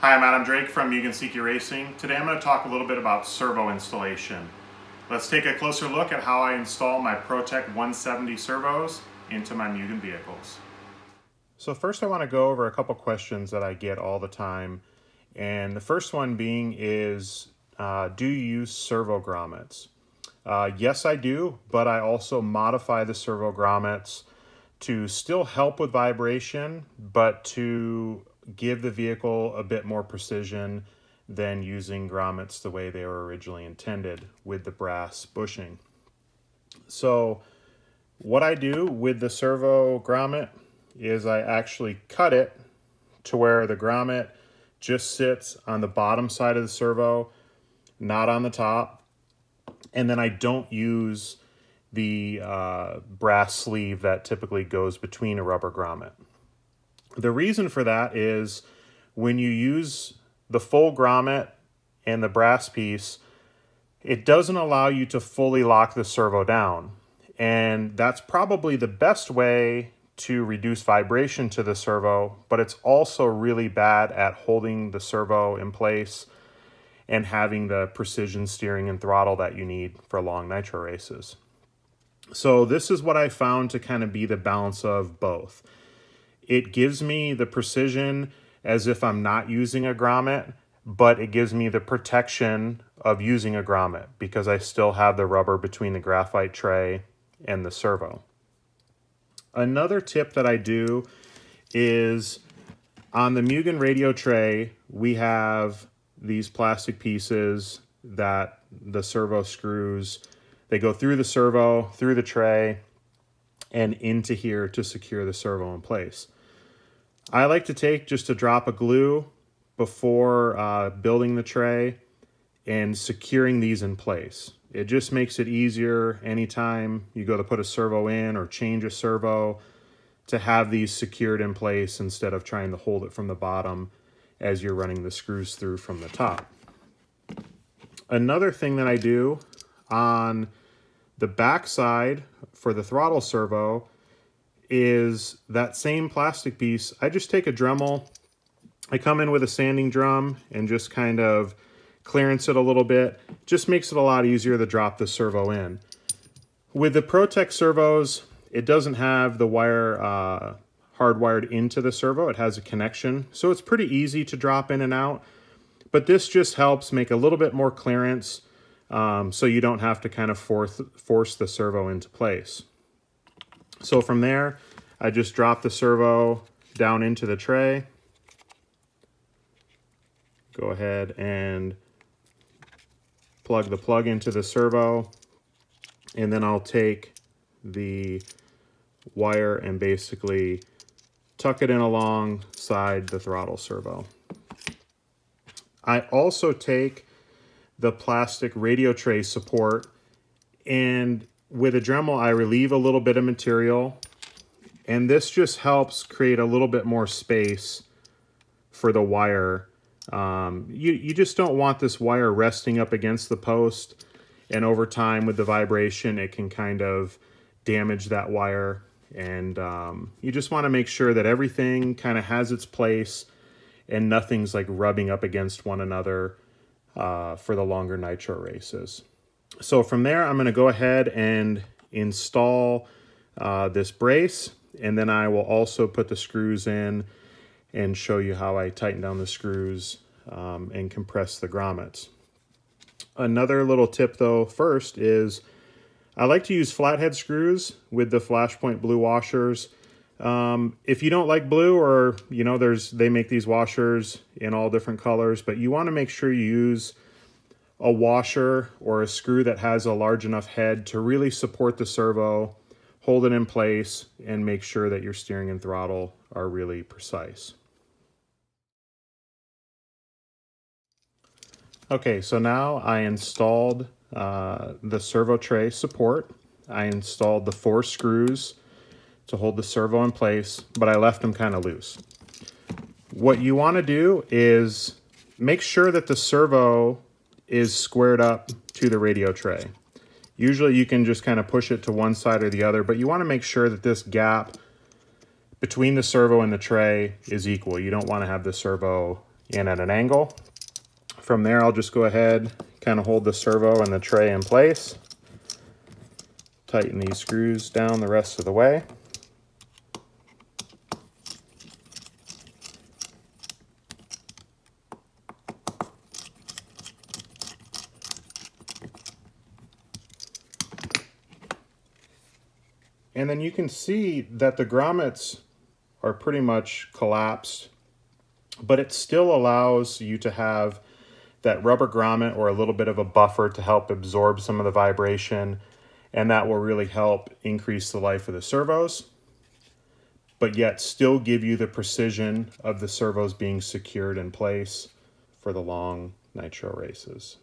Hi, I'm Adam Drake from Mugen Seiki Racing. Today I'm going to talk a little bit about servo installation. Let's take a closer look at how I install my Protek 170 servos into my Mugen vehicles. So first I want to go over a couple questions that I get all the time. And the first one being is, uh, do you use servo grommets? Uh, yes, I do, but I also modify the servo grommets to still help with vibration, but to give the vehicle a bit more precision than using grommets the way they were originally intended with the brass bushing. So what I do with the servo grommet is I actually cut it to where the grommet just sits on the bottom side of the servo, not on the top. And then I don't use the uh, brass sleeve that typically goes between a rubber grommet. The reason for that is when you use the full grommet and the brass piece, it doesn't allow you to fully lock the servo down. And that's probably the best way to reduce vibration to the servo, but it's also really bad at holding the servo in place and having the precision steering and throttle that you need for long nitro races. So this is what I found to kind of be the balance of both. It gives me the precision as if I'm not using a grommet, but it gives me the protection of using a grommet because I still have the rubber between the graphite tray and the servo. Another tip that I do is on the Mugen radio tray, we have these plastic pieces that the servo screws, they go through the servo, through the tray, and into here to secure the servo in place. I like to take just a drop of glue before uh, building the tray and securing these in place. It just makes it easier anytime you go to put a servo in or change a servo to have these secured in place instead of trying to hold it from the bottom as you're running the screws through from the top. Another thing that I do on the back side for the throttle servo is that same plastic piece. I just take a Dremel, I come in with a sanding drum and just kind of clearance it a little bit. Just makes it a lot easier to drop the servo in. With the Protek servos, it doesn't have the wire uh, hardwired into the servo. It has a connection, so it's pretty easy to drop in and out. But this just helps make a little bit more clearance um, so you don't have to kind of force, force the servo into place. So from there, I just drop the servo down into the tray. Go ahead and plug the plug into the servo. And then I'll take the wire and basically tuck it in alongside the throttle servo. I also take the plastic radio tray support and with a Dremel, I relieve a little bit of material, and this just helps create a little bit more space for the wire. Um, you, you just don't want this wire resting up against the post, and over time with the vibration, it can kind of damage that wire. And um, you just want to make sure that everything kind of has its place and nothing's like rubbing up against one another uh, for the longer nitro races. So from there, I'm going to go ahead and install uh, this brace, and then I will also put the screws in and show you how I tighten down the screws um, and compress the grommets. Another little tip though first is I like to use flathead screws with the Flashpoint blue washers. Um, if you don't like blue or, you know, there's they make these washers in all different colors, but you want to make sure you use a washer or a screw that has a large enough head to really support the servo, hold it in place, and make sure that your steering and throttle are really precise. Okay, so now I installed uh, the servo tray support. I installed the four screws to hold the servo in place, but I left them kind of loose. What you want to do is make sure that the servo is squared up to the radio tray. Usually you can just kind of push it to one side or the other, but you want to make sure that this gap between the servo and the tray is equal. You don't want to have the servo in at an angle. From there, I'll just go ahead, kind of hold the servo and the tray in place. Tighten these screws down the rest of the way. And then you can see that the grommets are pretty much collapsed, but it still allows you to have that rubber grommet or a little bit of a buffer to help absorb some of the vibration, and that will really help increase the life of the servos, but yet still give you the precision of the servos being secured in place for the long nitro races.